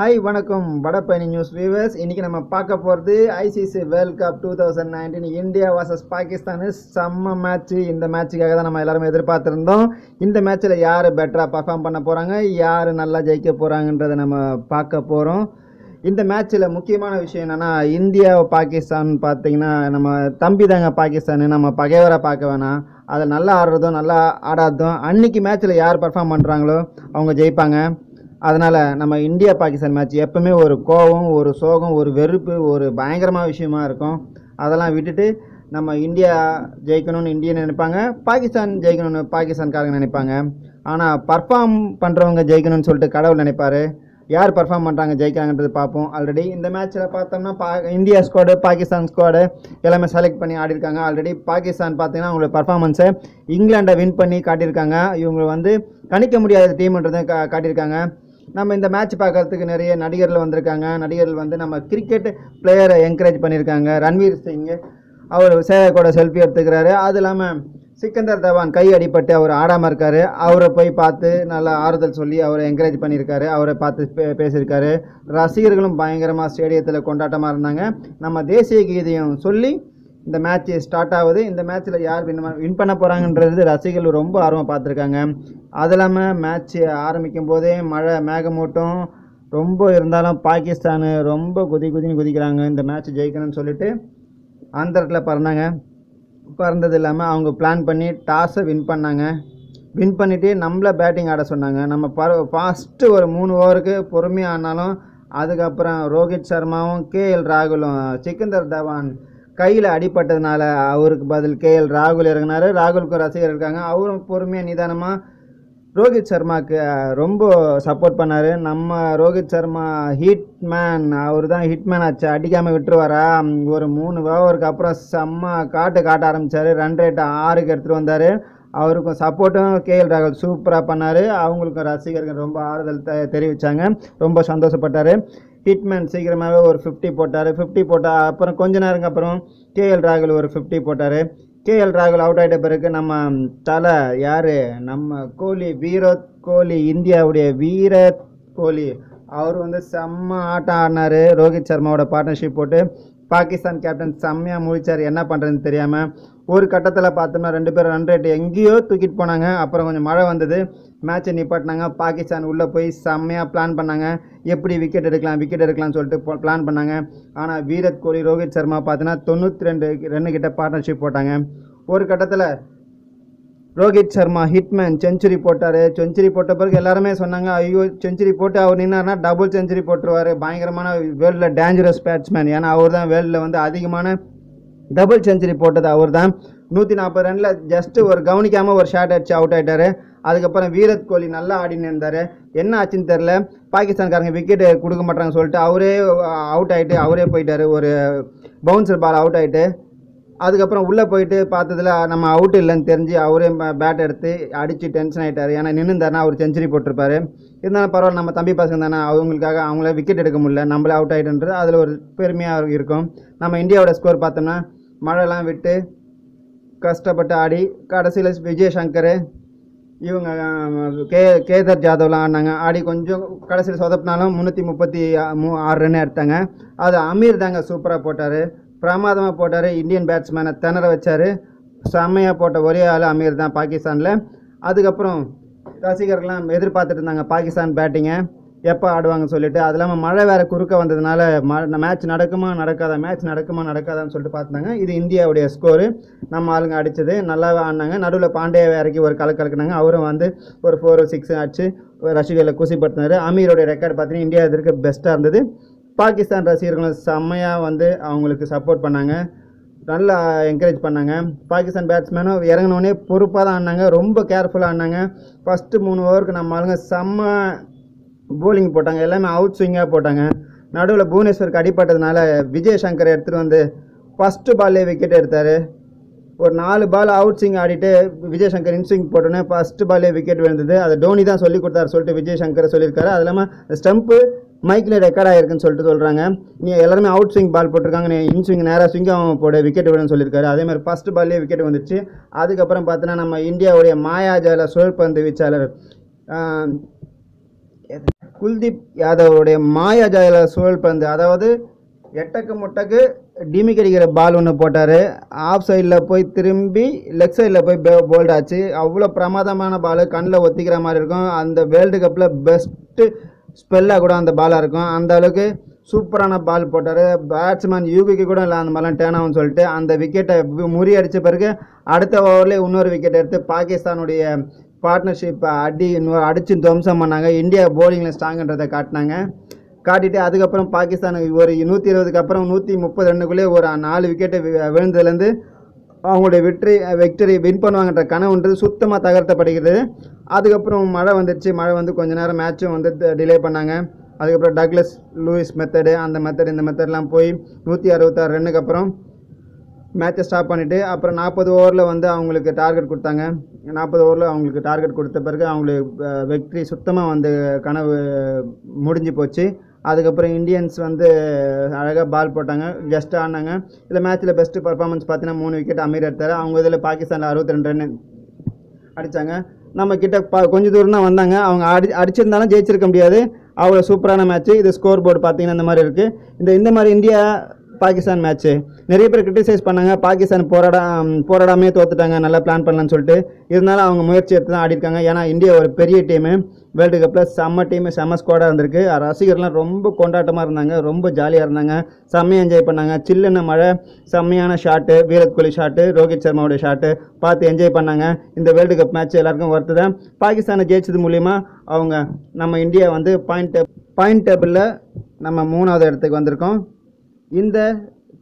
Hi வணக்கம். வடப்பயணி news viewers இன்றைக்கி நம்ம பார்க்க போகிறது ICC world cup two thousand nineteen India versus Pakistan செம்ம மேட்ச் இந்த மேட்சுக்காக தான் நம்ம எல்லாருமே எதிர்பார்த்துருந்தோம். இந்த மேட்ச்சில் யார் பெட்டராக பர்ஃபார்ம் பண்ண போகிறாங்க யார் நல்லா ஜெயிக்க போகிறாங்கன்றதை நம்ம பார்க்க போகிறோம் இந்த மேட்ச்சில் முக்கியமான விஷயம் என்னென்னா இந்தியா பாகிஸ்தான் பார்த்தீங்கன்னா நம்ம தம்பி தாங்க பாகிஸ்தான் நம்ம பகைவரை பார்க்க வேணாம். அதை நல்லா ஆடுறதும் நல்லா ஆடாததும் அன்னைக்கு மேட்ச்சில் யார் பர்ஃபார்ம் பண்ணுறாங்களோ அவங்க ஜெயிப்பாங்க. அதனால் நம்ம இந்தியா பாகிஸ்தான் மேட்ச் எப்பவுமே ஒரு கோபம் ஒரு சோகம் ஒரு வெறுப்பு ஒரு பயங்கரமாக விஷயமா இருக்கும். அதெல்லாம் விட்டுட்டு நம்ம இந்தியா ஜெயிக்கணும்னு இந்தியன் நினைப்பாங்க பாகிஸ்தான் ஜெயிக்கணும்னு பாகிஸ்தான்காரங்க நினைப்பாங்க. ஆனால் பர்ஃபார்ம் பண்ணுறவங்க ஜெயிக்கணும்னு சொல்லிட்டு கடவுள் நினைப்பார். யார் பர்ஃபார்ம் பண்ணுறாங்க ஜெயிக்கிறாங்கன்றது பார்ப்போம். ஆல்ரெடி இந்த மேட்ச்சில் பார்த்தோம்னா பா இந்தியா ஸ்குவாடு பாகிஸ்தான் ஸ்குவாடு எல்லாமே செலக்ட் பண்ணி ஆடிருக்காங்க ஆல்ரெடி பாகிஸ்தான் பார்த்தீங்கன்னா அவங்களோட பர்ஃபார்மன்ஸை இங்கிலாண்டை வின் பண்ணி காட்டியிருக்காங்க. இவங்க வந்து கணிக்க முடியாத டீம்ன்றதை கா காட்டியிருக்காங்க. நம்ம இந்த மேட்ச் பார்க்கறதுக்கு நிறைய நடிகர்கள் வந்திருக்காங்க. நடிகர்கள் வந்து நம்ம கிரிக்கெட் பிளேயரை என்கரேஜ் பண்ணியிருக்காங்க. ரன்வீர் சிங் அவர் சேவகோட செல்ஃபி எடுத்துக்கிறாரு. அது இல்லாமல் சிக்கந்தர் தவான் கை அடிபட்டு அவர் ஆடாமல் இருக்கார். அவரை போய் பார்த்து நல்லா ஆறுதல் சொல்லி அவரை என்கரேஜ் பண்ணியிருக்காரு. அவரை பார்த்து பே பேசியிருக்காரு. ரசிகர்களும் பயங்கரமாக ஸ்டேடியத்தில் கொண்டாட்டமாக இருந்தாங்க. நம்ம தேசிய கீதையும் சொல்லி இந்த மேட்ச் ஸ்டார்ட் ஆகுது. இந்த மேட்ச்சில் யார் வின் வின் பண்ண போகிறாங்கன்றது ரசிகர்கள் ரொம்ப ஆர்வம் பார்த்துருக்காங்க. அது இல்லாமல் மேட்ச் ஆரம்பிக்கும் போதே மழை மேகமூட்டம் ரொம்ப இருந்தாலும் பாகிஸ்தானு ரொம்ப குதி குதின்னு குதிக்கிறாங்க. இந்த மேட்ச் ஜெயிக்கணும்னு சொல்லிட்டு அந்த இடத்துல பறந்தாங்க. பறந்தது இல்லாமல் அவங்க பிளான் பண்ணி டாஸை வின் பண்ணாங்க. வின் பண்ணிவிட்டு நம்மள பேட்டிங் ஆட சொன்னாங்க. நம்ம பர ஃபஸ்ட்டு ஒரு மூணு ஓவருக்கு பொறுமையாக ஆனாலும் அதுக்கப்புறம் ரோஹித் சர்மாவும் கேஎல் ராகுலும் சிக்கந்தர் தவான் கையில் அடிபட்டதுனால அவருக்கு பதில் கேஎல் ராகுல் இறங்கினார். ராகுலுக்கு ரசிகர் இருக்காங்க. அவரும் பொறுமையாக நிதானமாக ரோஹித் சர்மாவுக்கு ரொம்ப சப்போர்ட் பண்ணார். நம்ம ரோஹித் சர்மா ஹிட் மேன் அவர் தான் ஹிட் மேன் ஆச்சு. அடிக்காமல் விட்டுருவாரா? ஒரு மூணு ஓவருக்கு அப்புறம் செம்ம காட்டு காட்ட ஆரம்பித்தார் ரன் ரேட்டை ஆறுக்கு எடுத்துகிட்டு வந்தார். அவருக்கும் சப்போர்ட்டும் கேஎல் ராகுல் சூப்பராக பண்ணார். அவங்களுக்கும் ரசிகர்கள் ரொம்ப ஆறுதல் தெ தெரிவித்தாங்க ரொம்ப சந்தோஷப்பட்டார். ஹிட்மேன் சீக்கிரமாகவே ஒரு ஃபிஃப்டி போட்டார். ஃபிஃப்டி போட்டால் அப்புறம் கொஞ்ச நேரம் அப்புறம் கேஎல் ராகுல் ஒரு ஃபிஃப்டி போட்டார். கேஎல் ராகுல் அவுட் ஆகிட்ட பிறகு நம்ம தலை யார்? நம்ம கோலி வீரத் கோலி இந்தியாவுடைய வீரத் கோலி. அவர் வந்து செம்ம ஆட்டம் ஆடினார். ரோஹித் சர்மாவோட பார்ட்னர்ஷிப் போட்டு. பாகிஸ்தான் கேப்டன் செம்மையாக முழிச்சார். என்ன பண்ணுறதுன்னு தெரியாமல் ஒரு கட்டத்தில் பார்த்தோம்னா ரெண்டு பேரும் ரன் ரேட் எங்கேயோ தூக்கிட்டு போனாங்க. அப்புறம் கொஞ்சம் மழை வந்தது. மேட்ச்சை நிப்பாட்டினாங்க. பாகிஸ்தான் உள்ளே போய் செம்மையாக பிளான் பண்ணாங்க. எப்படி விக்கெட் எடுக்கலாம் விக்கெட் எடுக்கலாம்னு சொல்லிட்டு பிளான் பண்ணாங்க. ஆனால் வீரத் கோலி ரோஹித் சர்மா பார்த்தீங்கன்னா தொண்ணூற்றி ரெண்டு ரன்னு கிட்ட பார்ட்னர்ஷிப் போட்டாங்க. ஒரு கட்டத்தில் ரோஹித் சர்மா ஹிட்மேன் செஞ்சுரி போட்டார். செஞ்சுரி போட்ட பிறகு எல்லாருமே சொன்னாங்க ஐயோ செஞ்சுரி போட்டு அவர் நின்னார்னா டபுள் செஞ்சுரி போட்டுருவார். பயங்கரமான வேர்ல்டில் டேஞ்சரஸ் பேட்ஸ்மேன் ஏன்னா அவர் தான் வேர்ல்டில் வந்து அதிகமான டபுள் செஞ்சுரி போட்டது அவர் தான் நூற்றி நாற்பது ரனில் ஜஸ்ட்டு ஒரு கவனிக்காமல் ஒரு ஷாட் அடிச்சு அவுட் ஆகிட்டார் அதுக்கப்புறம் வீரத் கோலி நல்லா ஆடின்னு இருந்தார். என்ன ஆச்சுன்னு தெரில பாகிஸ்தான்காரங்க விக்கெட்டு கொடுக்க மாட்டாங்கன்னு சொல்லிட்டு அவரே அவுட் ஆகிட்டு அவரே போயிட்டார். ஒரு பவுன்சர் பால் அவுட் ஆகிட்டு அதுக்கப்புறம் உள்ளே போயிட்டு பார்த்ததுல நம்ம அவுட் இல்லைன்னு தெரிஞ்சு அவரே பேட் எடுத்து அடித்து டென்ஷன் ஆகிட்டார் ஏன்னா நின்றுந்தாருனா அவர் செஞ்சுரி போட்டிருப்பாரு. இருந்தாலும் பரவாயில்ல நம்ம தம்பி பசங்க தானே. அவங்களுக்காக அவங்கள விக்கெட் எடுக்க முடியல. நம்மளே அவுட் ஆகிட்டுன்றது அதில் ஒரு பெருமையாக இருக்கும். நம்ம இந்தியாவோட ஸ்கோர் பார்த்தோம்னா மழைலாம் விட்டு கஷ்டப்பட்டு ஆடி கடைசியில் விஜய் சங்கர் இவங்க கே கேதர் ஜாதவ்லாம் ஆடினாங்க. ஆடி கொஞ்சம் கடைசியில் சொதப்பினாலும் முந்நூற்றி முப்பத்தி மூ ஆறு ரன் எடுத்தாங்க. அது அமீர் தாங்க சூப்பராக போட்டார். பிரமாதமாக போட்டார். இந்தியன் பேட்ஸ்மேனை திணற வச்சார். செம்மையாக போட்ட ஒரே ஆள் அமீர் தான் பாகிஸ்தானில். அதுக்கப்புறம் ரசிகர்கள்லாம் எதிர்பார்த்துட்டு இருந்தாங்க பாகிஸ்தான் பேட்டிங்கை எப்போ ஆடுவாங்கன்னு சொல்லிட்டு அது இல்லாமல் மழை வேறு குறுக்க வந்ததுனால ம மேட்ச் நடக்குமா நடக்காதா மேட்ச் நடக்குமா நடக்காதான்னு சொல்லிட்டு பார்த்தாங்க இது இந்தியாவுடைய ஸ்கோரு நம்ம ஆளுங்க அடித்தது நல்லா ஆடினாங்க. நடுவில் பாண்டியா இறக்கி ஒரு கலக்கு கலக்குனாங்க. அவரும் வந்து ஒரு ஃபோர் சிக்ஸ் oh அடிச்சு ரசிகர்களை குசிப்படுத்தினார். அமீரோடைய ரெக்கார்டு பார்த்தீங்கன்னா இந்தியா இதற்கு பெஸ்ட்டாக இருந்தது. பாகிஸ்தான் ரசிகர்களும் செம்மையாக வந்து அவங்களுக்கு சப்போர்ட் பண்ணாங்க. நல்லா என்கரேஜ் பண்ணாங்க. பாகிஸ்தான் பேட்ஸ்மேனும் இறங்கினோடனே பொறுப்பாக தான் ஆடினாங்க. ரொம்ப கேர்ஃபுல்லாக ஆடினாங்க. ஃபஸ்ட்டு மூணு ஓவருக்கு நம்ம ஆளுங்க செம்ம போலிங் போட்டாங்க எல்லாமே அவுட் ஸ்விங்காக போட்டாங்க. நடுவில் புவனேஸ்வருக்கு அடிப்பட்டதுனால விஜய் சங்கர் எடுத்துகிட்டு வந்து ஃபஸ்ட்டு பால்லே விக்கெட் எடுத்தார். ஒரு நாலு பால் அவுட் ஸ்விங் ஆடிட்டு விஜய் சங்கர் இன்ஸ்விங் போட்டோன்னே ஃபஸ்ட்டு பால்லே விக்கெட் விழுந்தது. அதை டோனி தான் சொல்லி கொடுத்தாரு சொல்லிட்டு விஜய் சங்கர் சொல்லியிருக்காரு. அது இல்லாமல் ஸ்டம்ப்பு மைக்கில் ரெக்கார்ட் ஆகிருக்குன்னு சொல்லிட்டு சொல்கிறாங்க நீ எல்லாருமே அவுட் ஸ்விங் பால் போட்டிருக்காங்க நீ இன் ஸ்விங் நேராக ஸ்விங் அவன் போட விக்கெட் விடுன்னு சொல்லியிருக்காரு. அதே மாதிரி ஃபஸ்ட்டு பால்லே விக்கெட் வந்துச்சு. அதுக்கப்புறம் பார்த்தோன்னா நம்ம இந்தியாவுடைய மாயாஜால சுழற்பந்து வீச்சாளர் குல்தீப் யாதவோடைய மாயாஜால சுழல் பந்து. அதாவது எட்டக்கு முட்டக்கு டிமிக் அடிக்கிற பால் ஒன்று போட்டார் ஆஃப் சைடில் போய் திரும்பி லெக் சைடில் போய் போல்ட் ஆச்சு. அவ்வளோ பிரமாதமான பால் கண்ணில் ஒத்திக்கிற மாதிரி இருக்கும். அந்த வேர்ல்டு கப்பில் பெஸ்ட்டு ஸ்பெல்லாக கூட அந்த பாலாக இருக்கும். அந்த அளவுக்கு சூப்பரான பால் போட்டார். பேட்ஸ்மேன் யூகிக்கு கூட இல்லை அந்த மாதிரிலாம் டேர்ன் ஆகும்னு சொல்லிட்டு அந்த விக்கெட்டை முறியடித்த பிறகு அடுத்த ஓவர்லேயே இன்னொரு விக்கெட் எடுத்து பாகிஸ்தானுடைய பார்ட்னர்ஷிப் அடி இன்னொரு அடித்து துவம்சம் பண்ணாங்க. இந்தியா போலிங்கில் ஸ்ட்ராங்குன்றதை காட்டினாங்க. காட்டிட்டு அதுக்கப்புறம் பாகிஸ்தானுக்கு ஒரு நூற்றி இருபதுக்கு அப்புறம் நூற்றி முப்பது ரன்னுக்குள்ளே ஒரு நாலு விக்கெட்டு விழுந்ததுலேருந்து அவங்களுடைய வெற்றி விக்டரி வின் பண்ணுவாங்கன்ற கனவுன்றது சுத்தமாக தகர்த்தப்படுகிறது. அதுக்கப்புறம் மழை வந்துடுச்சு மழை வந்து கொஞ்ச நேரம் மேட்சும் வந்து டிலே பண்ணாங்க. அதுக்கப்புறம் டக்ளஸ் லூயிஸ் மெத்தடு அந்த மெத்தட் இந்த மெத்தட்லாம் போய் நூற்றி அறுபத்தாறு ரன்னுக்கு அப்புறம் மேட்சை ஸ்டாப் பண்ணிவிட்டு அப்புறம் நாற்பது ஓவரில் வந்து அவங்களுக்கு டார்கெட் கொடுத்தாங்க. நாற்பது ஓவரில் அவங்களுக்கு டார்கெட் கொடுத்த பிறகு அவங்களுக்கு வெற்றி சுத்தமாக வந்து கனவு முடிஞ்சு போச்சு. அதுக்கப்புறம் இந்தியன்ஸ் வந்து அழகாக பால் போட்டாங்க ஜஸ்ட் ஆடினாங்க இதில் மேட்ச்சில் பெஸ்ட்டு பர்ஃபார்மன்ஸ் பார்த்தீங்கன்னா மூணு விக்கெட் அமீர் எடுத்தார். அவங்க இதில் பாகிஸ்தானில் அறுபத்தி ரெண்டு ரன் அடித்தாங்க நம்ம கிட்ட ப கொஞ்சம் தூரம் தான் வந்தாங்க. அவங்க அடி அடிச்சிருந்தாலும் ஜெயிச்சிருக்க முடியாது. அவ்வளோ சூப்பரான மேட்ச்சு இது ஸ்கோர் போர்டு பார்த்தீங்கன்னா இந்த மாதிரி இருக்குது இந்த இந்த மாதிரி இந்தியா பாகிஸ்தான் மேட்ச்சு நிறைய பேர் கிரிட்டிசைஸ் பண்ணாங்க. பாகிஸ்தான் போராட போராடாமே தோத்துட்டாங்க. நல்லா பிளான் பண்ணலான்னு சொல்லிட்டு. இருந்தாலும் அவங்க முயற்சி எடுத்து தான் ஆடிருக்காங்க ஏன்னா இந்தியா ஒரு பெரிய டீமு வேர்ல்டு கப்பில் செம்ம டீமு செம்ம ஸ்குவாடாக இருந்திருக்கு. ரசிகர்லாம் ரொம்ப கொண்டாட்டமாக இருந்தாங்க. ரொம்ப ஜாலியாக இருந்தாங்க. செம்மையாக என்ஜாய் பண்ணாங்க. சில்லுன மழை செம்மையான ஷாட்டு வீரத் கோலி ஷாட்டு ரோஹித் சர்மாவுடைய ஷாட்டு பார்த்து என்ஜாய் பண்ணாங்க. இந்த வேர்ல்டு கப் மேட்ச் எல்லாருக்கும் ஒர்த்து தான். பாகிஸ்தானை ஜெயிச்சது மூலிமா அவங்க நம்ம இந்தியா வந்து பாயிண்ட் பாயிண்ட் டேபிளில் நம்ம மூணாவது இடத்துக்கு வந்திருக்கோம். இந்த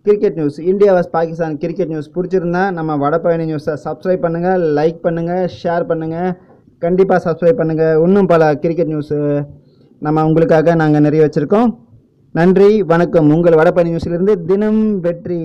cricket news India vs Pakistan cricket news பிடிச்சிருந்தா நம்ம வடபழனி நியூஸை சப்ஸ்கிரைப் பண்ணுங்கள் லைக் பண்ணுங்கள் ஷேர் பண்ணுங்கள் கண்டிப்பாக சப்ஸ்கிரைப் பண்ணுங்கள் இன்னும் பல கிரிக்கெட் நியூஸு நம்ம உங்களுக்காக நாங்கள் நிறைய வச்சுருக்கோம். நன்றி வணக்கம். உங்கள் வடபழனி நியூஸிலிருந்து தினம் வெற்றி.